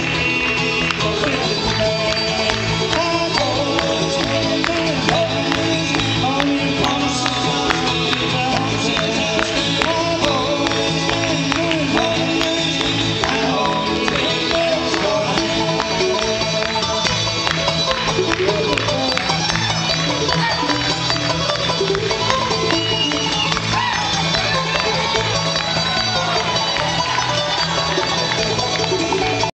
Bye.